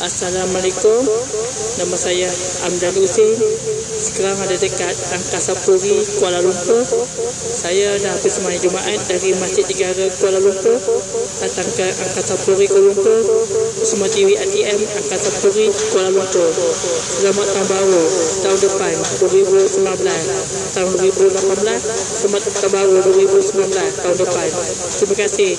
Assalamualaikum. Nama saya Amdan Usin. Sekarang ada dekat Angkasa Puri, Kuala Lumpur. Saya dah habis semangat Jumaat Dari Masjid Negara Kuala Lumpur. Datang ke Angkasa Puri, Kuala Lumpur. Semua TV ATM Angkasa Puri Kuala Lumpur. Selamat tahun baru tahun depan 2019. Tahun 2018 selamat tahun baru 2019 tahun depan. Terima kasih.